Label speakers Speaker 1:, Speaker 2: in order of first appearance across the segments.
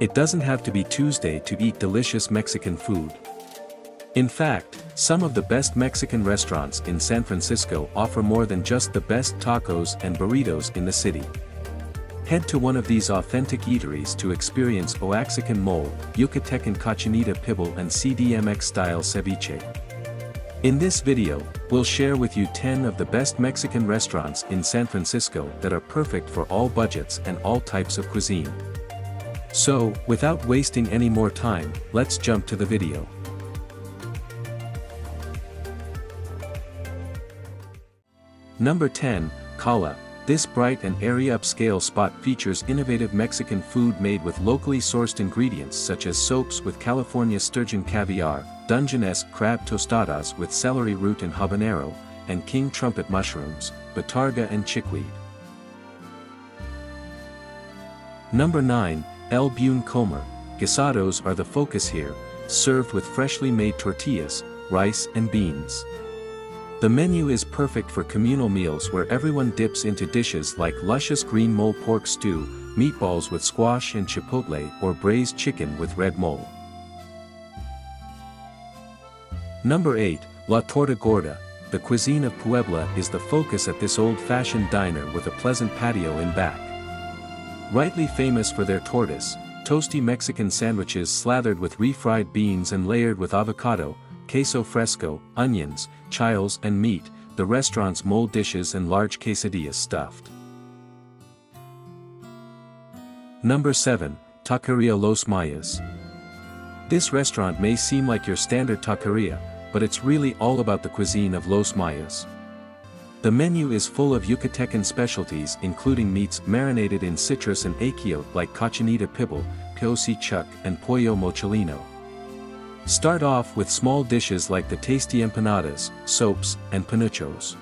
Speaker 1: It doesn't have to be Tuesday to eat delicious Mexican food. In fact, some of the best Mexican restaurants in San Francisco offer more than just the best tacos and burritos in the city. Head to one of these authentic eateries to experience Oaxacan mole, Yucatecan cochinita pibil and CDMX-style ceviche. In this video, we'll share with you 10 of the best Mexican restaurants in San Francisco that are perfect for all budgets and all types of cuisine. So, without wasting any more time, let's jump to the video. Number 10, Cala. This bright and airy upscale spot features innovative Mexican food made with locally sourced ingredients such as sopes with California sturgeon caviar, Dungeness crab tostadas with celery root and habanero, and king trumpet mushrooms, bottarga and chickweed. Number 9, El Buen Comer. Guisados are the focus here, served with freshly made tortillas, rice and beans. The menu is perfect for communal meals where everyone dips into dishes like luscious green mole pork stew, meatballs with squash and chipotle or braised chicken with red mole. Number 8, La Torta Gorda. The cuisine of Puebla is the focus at this old-fashioned diner with a pleasant patio in back. Rightly famous for their tortas, toasty Mexican sandwiches slathered with refried beans and layered with avocado, queso fresco, onions, chiles and meat, the restaurant's mole dishes and large quesadillas stuffed. Number 7, Taqueria Los Mayas. This restaurant may seem like your standard taqueria, but it's really all about the cuisine of Los Mayas. The menu is full of Yucatecan specialties including meats marinated in citrus and achiote like cochinita pibil, piosi chuck and pollo mochilino. Start off with small dishes like the tasty empanadas, sopes, and panuchos.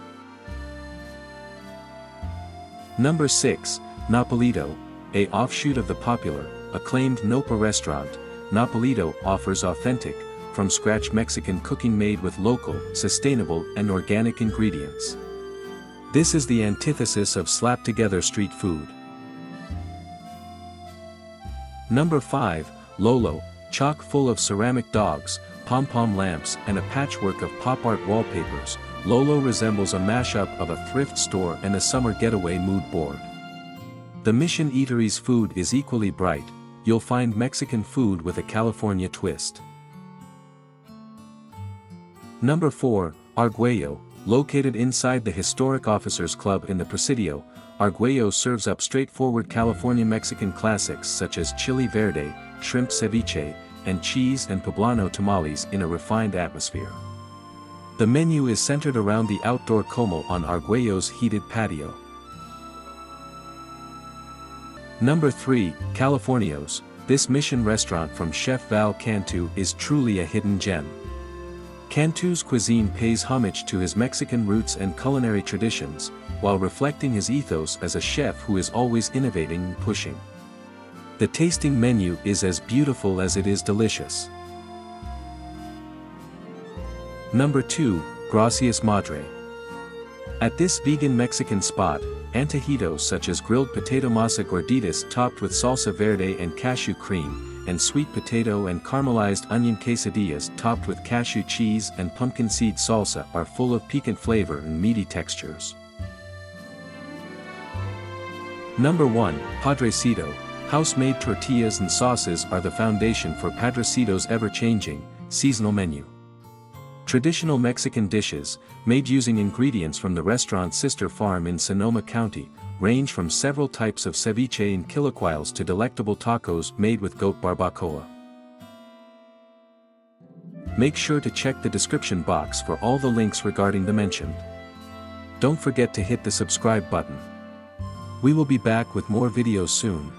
Speaker 1: Number 6, Nopalito, a offshoot of the popular, acclaimed Nopa restaurant, Nopalito offers authentic, from-scratch Mexican cooking made with local, sustainable and organic ingredients. This is the antithesis of slap-together street food. Number 5, Lolo, chock full of ceramic dogs, pom-pom lamps and a patchwork of pop art wallpapers, Lolo resembles a mashup of a thrift store and a summer getaway mood board. The Mission Eatery's food is equally bright, you'll find Mexican food with a California twist. Number 4, Arguello, located inside the historic Officers Club in the Presidio, Arguello serves up straightforward California Mexican classics such as chili verde, shrimp ceviche, and cheese and poblano tamales in a refined atmosphere. The menu is centered around the outdoor comal on Arguello's heated patio. Number 3, Californios, this mission restaurant from Chef Val Cantu is truly a hidden gem. Cantu's cuisine pays homage to his Mexican roots and culinary traditions, while reflecting his ethos as a chef who is always innovating and pushing. The tasting menu is as beautiful as it is delicious. Number 2, Gracias Madre. At this vegan Mexican spot, antojitos such as grilled potato masa gorditas topped with salsa verde and cashew cream, and sweet potato and caramelized onion quesadillas topped with cashew cheese and pumpkin seed salsa are full of piquant flavor and meaty textures. Number 1, Padrecito, House-made tortillas and sauces are the foundation for Padrecito's ever-changing, seasonal menu. Traditional Mexican dishes, made using ingredients from the restaurant's sister farm in Sonoma County, range from several types of ceviche and chilaquiles to delectable tacos made with goat barbacoa. Make sure to check the description box for all the links regarding the mentioned. Don't forget to hit the subscribe button. We will be back with more videos soon.